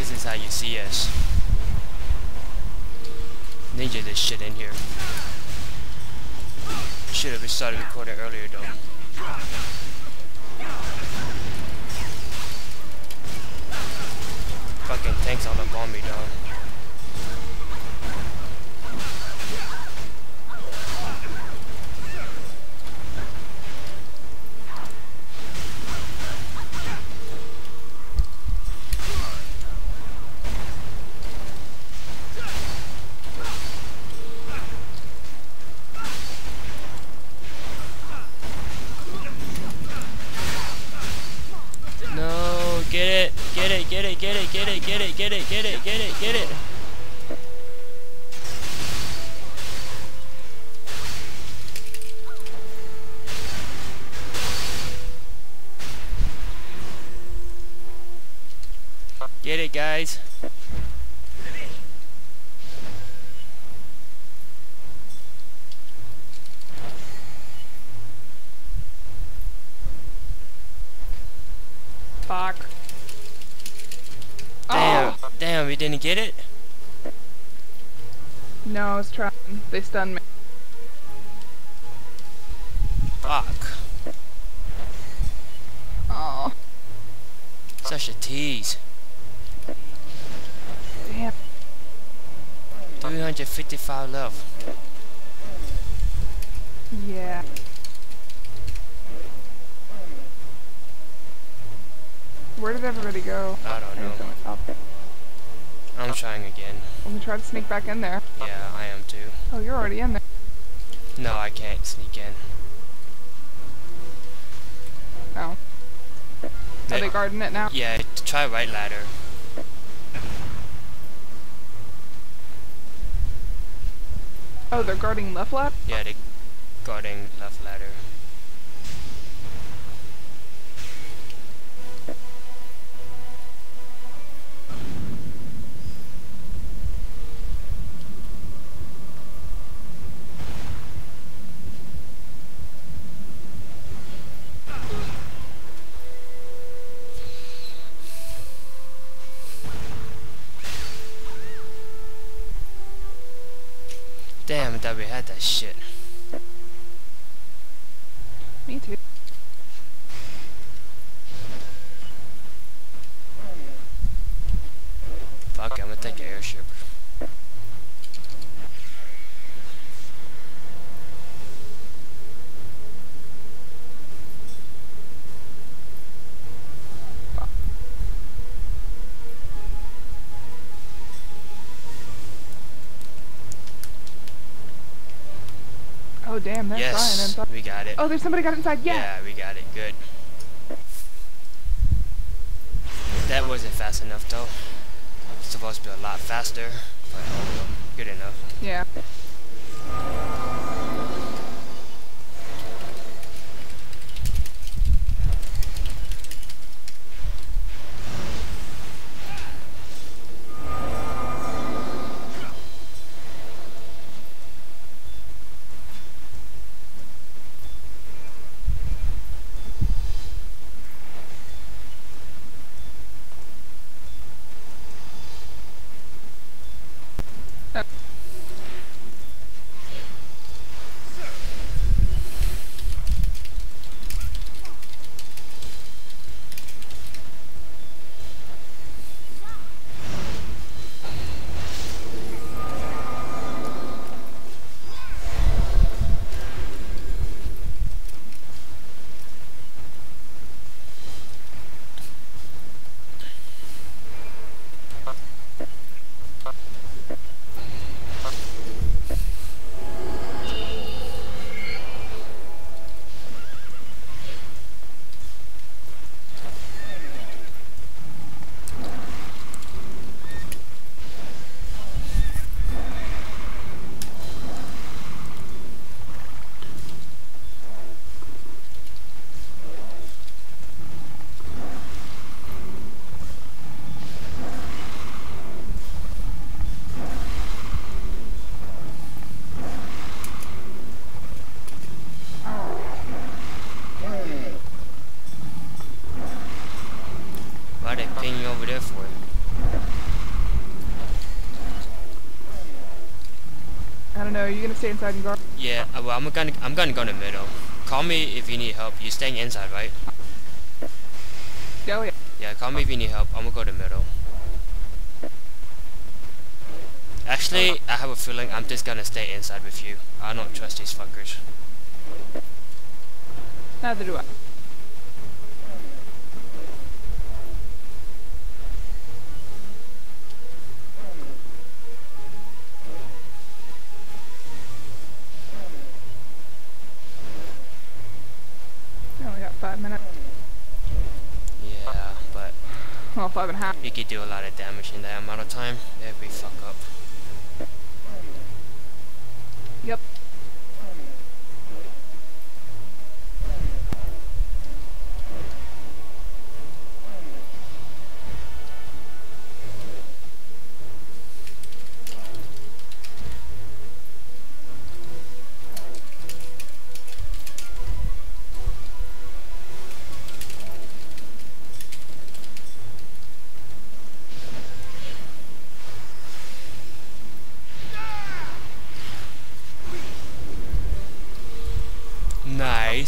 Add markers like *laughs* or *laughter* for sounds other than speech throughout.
This is how you see us. Ninja this shit in here. Should have started recording earlier though. Fucking tanks all up on me, dog. Get it, get it, get it, get it. Get it, get it, get it, get it, get it. Get it, guys. Damn, we didn't get it? No, I was trying. They stunned me. Fuck. Oh. Such a tease. Damn. 355 love. Yeah. Where did everybody go? I don't know. I'm trying again. Let me try to sneak back in there. Yeah, I am too. Oh, you're already in there. No, I can't sneak in. Oh. Are they guarding it now? Yeah, try right ladder. Oh, they're guarding left ladder? Yeah, they're guarding left ladder. Damn, I thought we had that shit. Me too. Fuck, I'm gonna take an airship. Damn, that's yes, Brian. we got it. Oh, there's somebody got inside. Yeah. Yeah, we got it. Good. That wasn't fast enough though. It's supposed to be a lot faster, but good enough. Yeah. No, you're gonna stay inside and guard. Yeah, uh, well, I'm gonna I'm gonna go in the middle. Call me if you need help. You're staying inside, right? Oh yeah. Yeah, call me if you need help. I'm gonna go to the middle. Actually, I have a feeling I'm just gonna stay inside with you. I don't trust these fuckers. Neither do I. A half. we could do a lot of damage in that amount of time if we fuck up.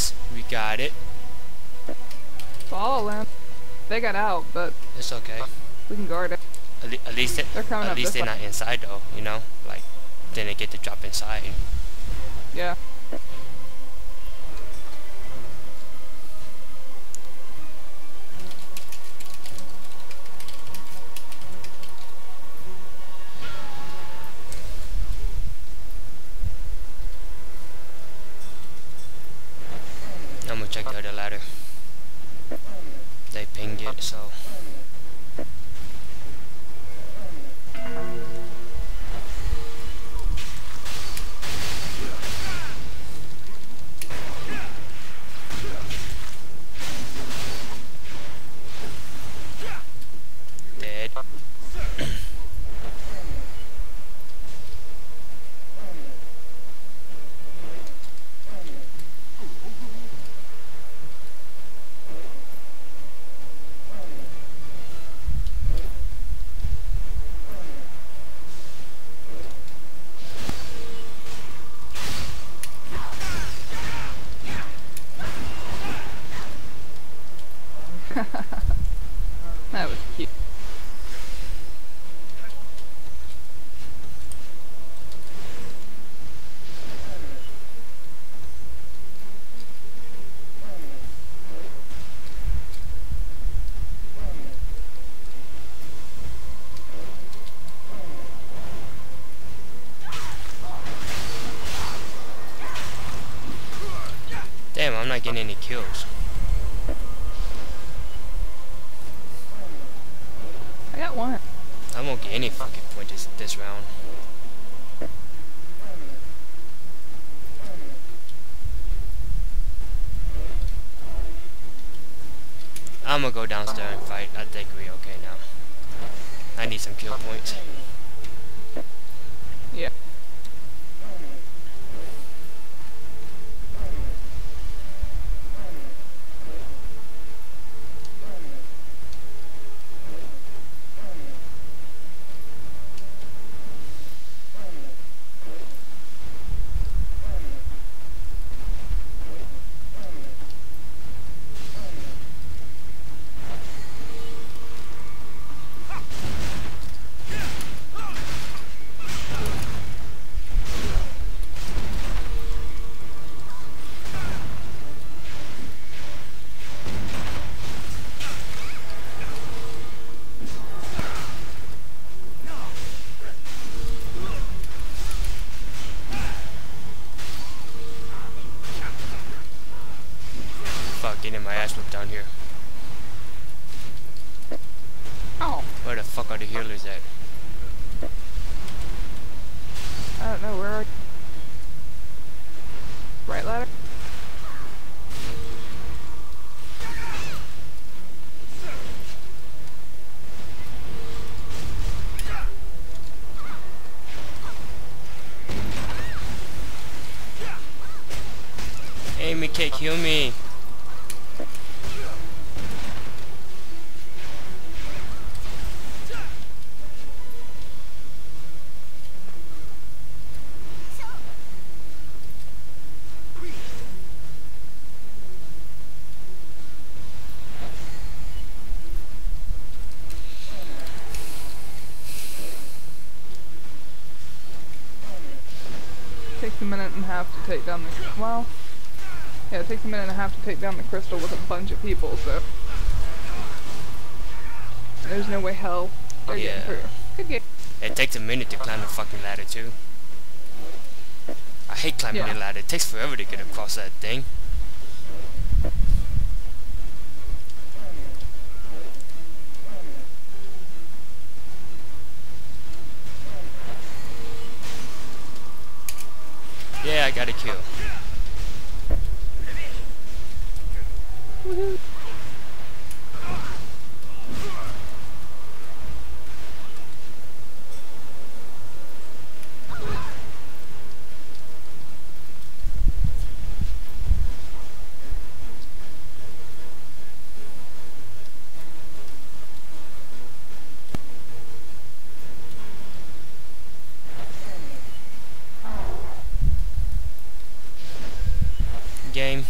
Nice, we got it. Follow them. They got out, but It's okay. we can guard it. At, le at least it, They're coming at up least they're way. not inside though. You know, like then they get to drop inside. Yeah. Pinged it, so *laughs* That was cute. Damn, I'm not getting any kills. I got one. Any fucking point this, this round. I'm gonna go downstairs and fight. I think we're okay now. I need some kill points. Yeah. Ass whipped down here. Oh, Where the fuck are the healers at? I don't know where. Are right ladder. Amy can't kill me. Takes a minute and a half to take down the well. Yeah, it takes a minute and a half to take down the crystal with a bunch of people, so there's no way hell oh, they're Yeah. getting through. Good game. It takes a minute to climb the fucking ladder too. I hate climbing Yeah. the ladder. It takes forever to get across that thing. Yeah, I got a kill. Game.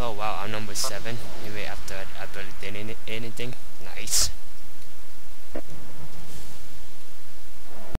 Oh wow, I'm number seven. Maybe after I, barely did any, anything. Nice.